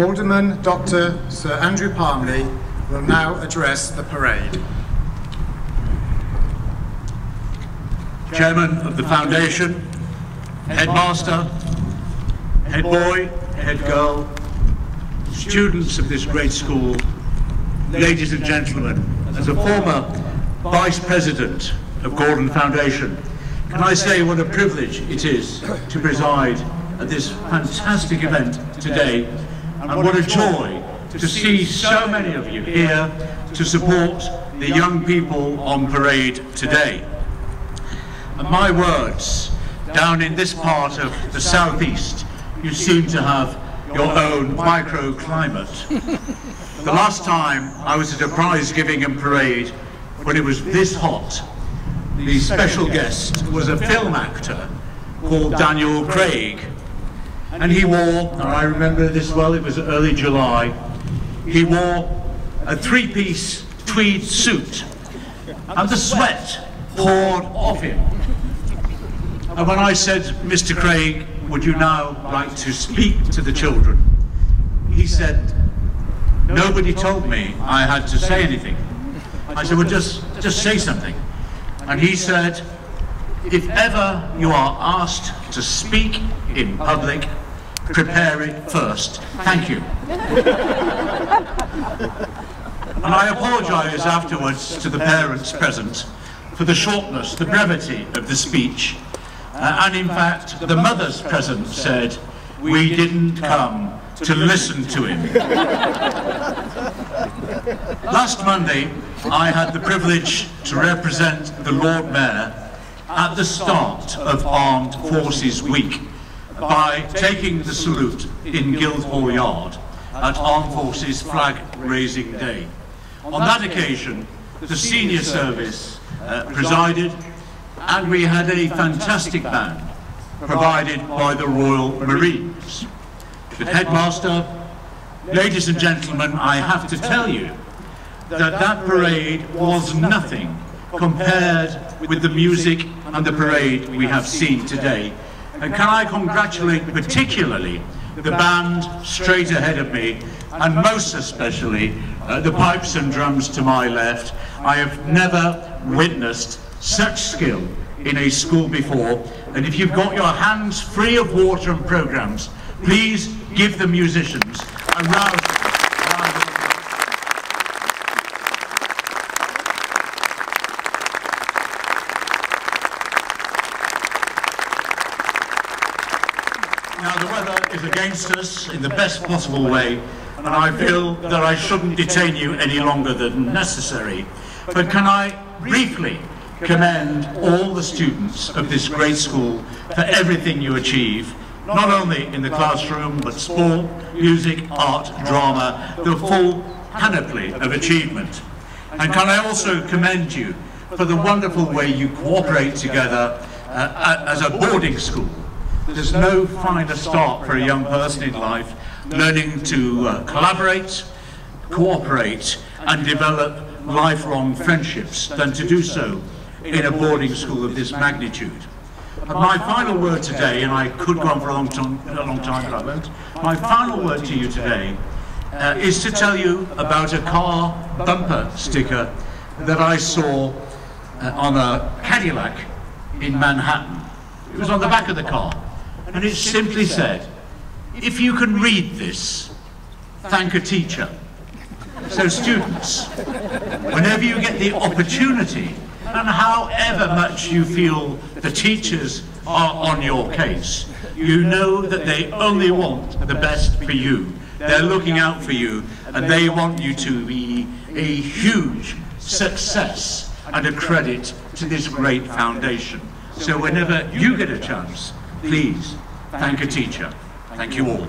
Alderman Dr. Sir Andrew Parmley will now address the parade. Chairman of the Foundation, Headmaster, Head Boy, Head Girl, students of this great school, ladies and gentlemen, as a former Vice President of Gordon Foundation, can I say what a privilege it is to preside at this fantastic event today and what a joy to see so many of you here to support the young people on parade today. And my words, down in this part of the southeast, you seem to have your own microclimate. the last time I was at a prize giving and parade when it was this hot, the special guest was a film actor called Daniel Craig. And he wore, and I remember this well, it was early July, he wore a three-piece tweed suit and the sweat poured off him. And when I said, Mr. Craig, would you now like to speak to the children? He said, nobody told me I had to say anything. I said, well, just, just say something. And he said, if ever you are asked to speak in public, prepare it first. Thank you. and I apologise afterwards to the parents present for the shortness, the brevity of the speech. Uh, and in fact, the mothers present said, we didn't come to listen to him. Last Monday, I had the privilege to represent the Lord Mayor at the start of Armed Forces Week by taking the salute in Guildhall Yard at Armed Forces Flag Raising Day. On that occasion, the senior service uh, presided and we had a fantastic band provided by the Royal Marines. But headmaster, ladies and gentlemen, I have to tell you that that parade was nothing compared with the music and the parade we have seen today. And can I congratulate particularly the band straight ahead of me, and most especially uh, the pipes and drums to my left. I have never witnessed such skill in a school before. And if you've got your hands free of water and programs, please give the musicians a round of Now the weather is against us in the best possible way and I feel that I shouldn't detain you any longer than necessary. But can I briefly commend all the students of this great school for everything you achieve, not only in the classroom, but sport, music, art, drama, the full panoply of achievement. And can I also commend you for the wonderful way you cooperate together uh, as a boarding school there's no finer start for a young person in life learning to uh, collaborate, cooperate and develop lifelong friendships than to do so in a boarding school of this magnitude. My final word today, and I could go on for a long time, a long time but I won't, my final word to you today uh, is to tell you about a car bumper sticker that I saw uh, on a Cadillac in Manhattan. It was on the back of the car and it simply said, if you can read this, thank a teacher. So students, whenever you get the opportunity, and however much you feel the teachers are on your case, you know that they only want the best for you. They're looking out for you, and they want you to be a huge success and a credit to this great foundation. So whenever you get a chance, please thank a teacher. Thank you all.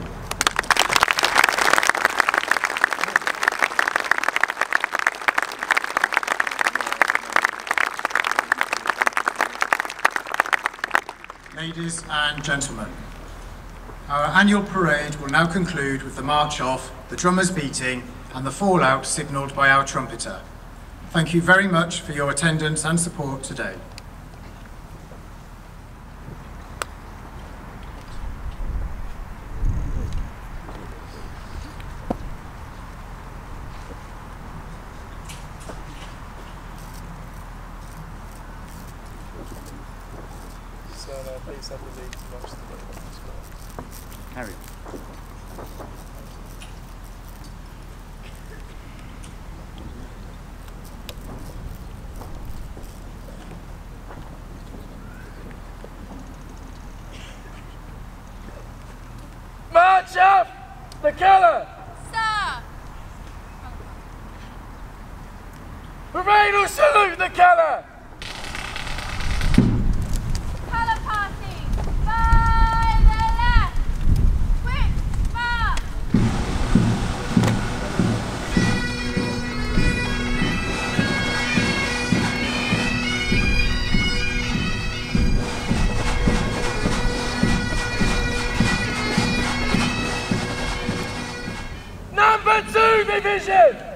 Ladies and gentlemen, our annual parade will now conclude with the march off, the drummers beating and the fallout signalled by our trumpeter. Thank you very much for your attendance and support today. Please send the lead to the game. Two